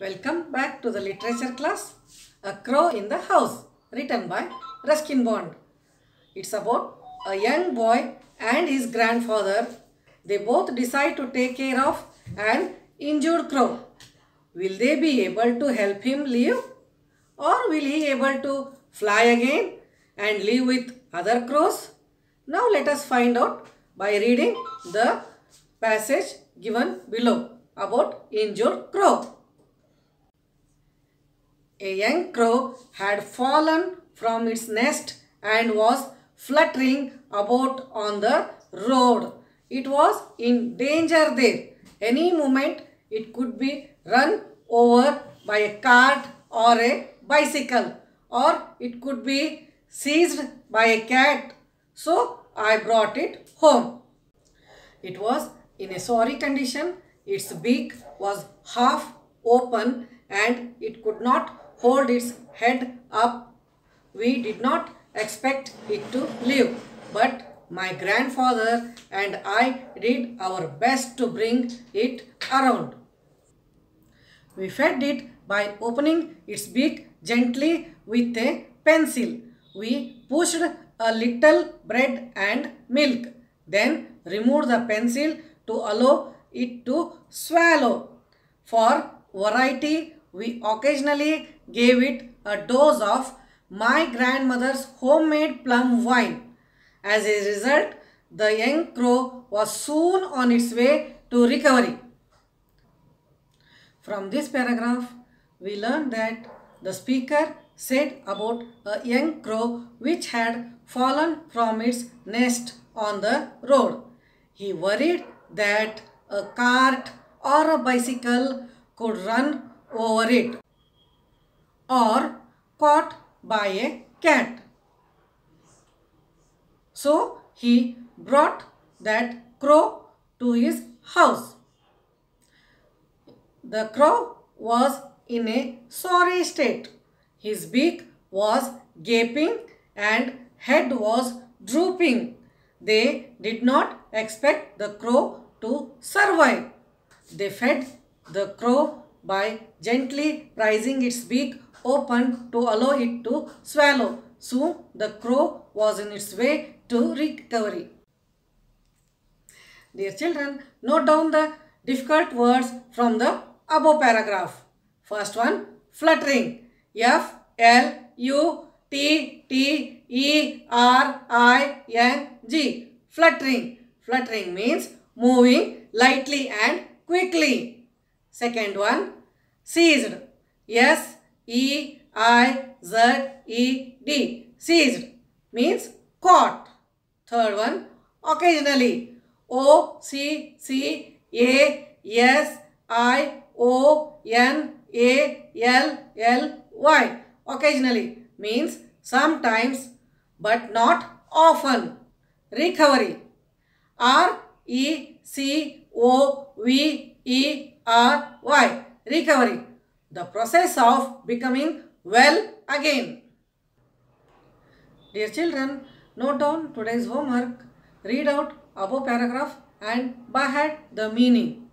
Welcome back to the literature class. A Crow in the House, written by Ruskin Bond. It's about a young boy and his grandfather. They both decide to take care of an injured crow. Will they be able to help him live? Or will he able to fly again and live with other crows? Now let us find out by reading the passage given below about injured crow. A young crow had fallen from its nest and was fluttering about on the road. It was in danger there. Any moment it could be run over by a cart or a bicycle or it could be seized by a cat. So I brought it home. It was in a sorry condition. Its beak was half open and it could not hold its head up. We did not expect it to live, but my grandfather and I did our best to bring it around. We fed it by opening its beak gently with a pencil. We pushed a little bread and milk, then removed the pencil to allow it to swallow. For variety, we occasionally gave it a dose of my grandmother's homemade plum wine. As a result, the young crow was soon on its way to recovery. From this paragraph, we learn that the speaker said about a young crow which had fallen from its nest on the road. He worried that a cart or a bicycle could run over it or caught by a cat. So he brought that crow to his house. The crow was in a sorry state. His beak was gaping and head was drooping. They did not expect the crow to survive. They fed the crow by gently raising its beak open to allow it to swallow. Soon the crow was in its way to recovery. Dear children, note down the difficult words from the above paragraph. First one, fluttering. F L U T T E R I N G. Fluttering. Fluttering means moving lightly and quickly. Second one, seized. S E I Z E D. Seized means caught. Third one, occasionally. O C C A S I O N A L L Y. Occasionally means sometimes but not often. Recovery. R E C O V E R Y. Recovery. The process of becoming well again. Dear children, note down today's homework. Read out above paragraph and by heart the meaning.